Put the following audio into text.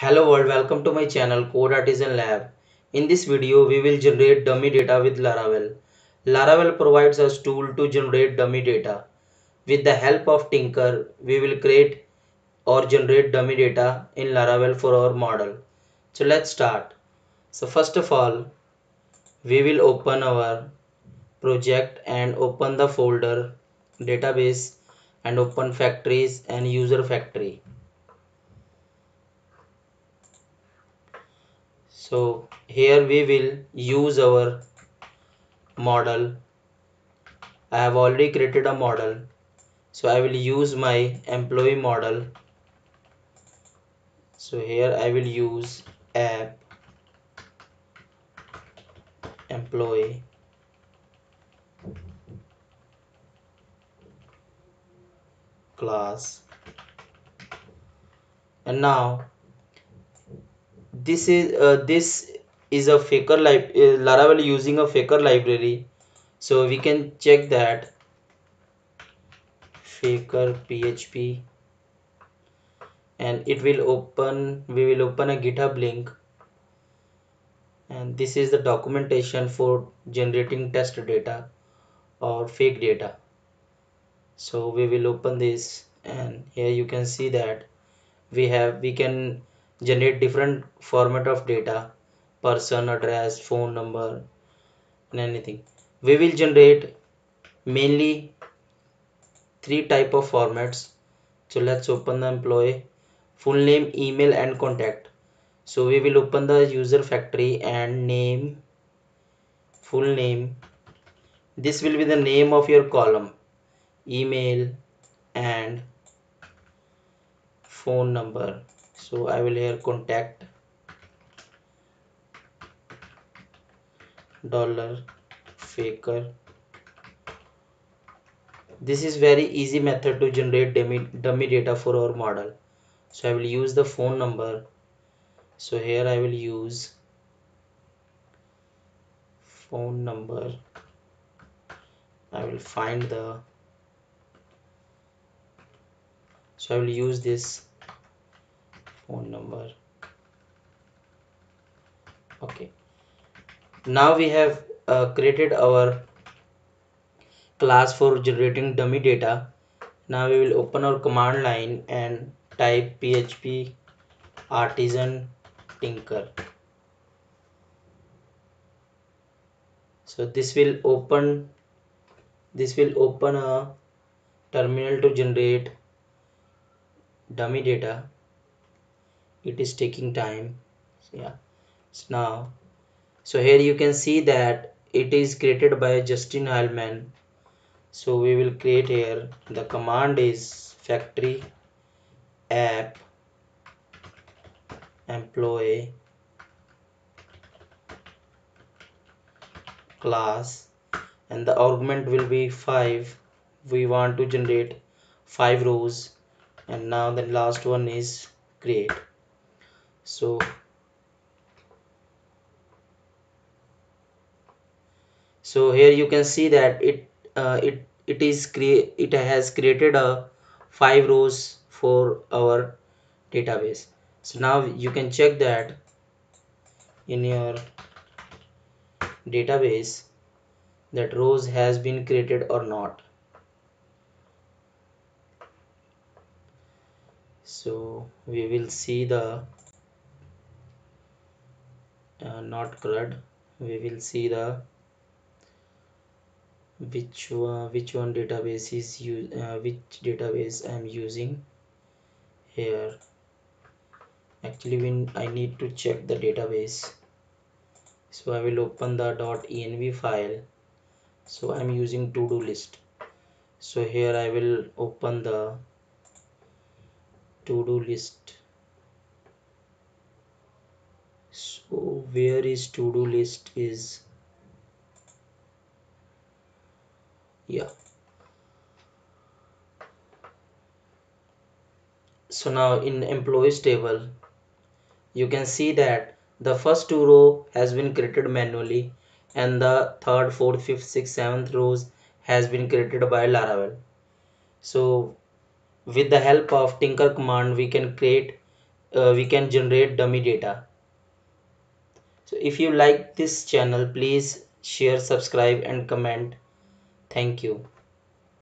Hello world, welcome to my channel Code Artisan Lab. In this video, we will generate dummy data with Laravel. Laravel provides us tool to generate dummy data. With the help of Tinker, we will create or generate dummy data in Laravel for our model. So let's start. So first of all, we will open our project and open the folder database and open factories and user factory. So here we will use our model. I have already created a model. So I will use my employee model. So here I will use app employee. Class. And now this is uh, this is a faker lib uh, laravel using a faker library. So we can check that. Faker php and it will open we will open a github link. And this is the documentation for generating test data or fake data. So we will open this and here you can see that we have we can generate different format of data person address phone number and anything. We will generate mainly three type of formats. So let's open the employee full name email and contact. So we will open the user factory and name full name. This will be the name of your column email and phone number so I will here contact dollar faker. This is very easy method to generate dummy, dummy data for our model. So I will use the phone number. So here I will use phone number. I will find the so I will use this phone number. Okay. Now we have uh, created our class for generating dummy data. Now we will open our command line and type php artisan tinker. So this will open this will open a terminal to generate dummy data it is taking time. Yeah. So now so here you can see that it is created by Justin Hileman so we will create here the command is factory app employee class and the argument will be 5 we want to generate 5 rows and now the last one is create so so here you can see that it uh, it it is create it has created a five rows for our database. So now you can check that in your database that rows has been created or not. So we will see the uh, not CRUD. We will see the which one which one database is use uh, which database I'm using here. Actually when I need to check the database. So I will open the. dot .env file. So I'm using to-do list. So here I will open the to-do list so where is to-do list is. Yeah. So now in employees table you can see that the first two row has been created manually and the third fourth fifth sixth seventh rows has been created by laravel. So with the help of tinker command we can create uh, we can generate dummy data so if you like this channel please share subscribe and comment. Thank you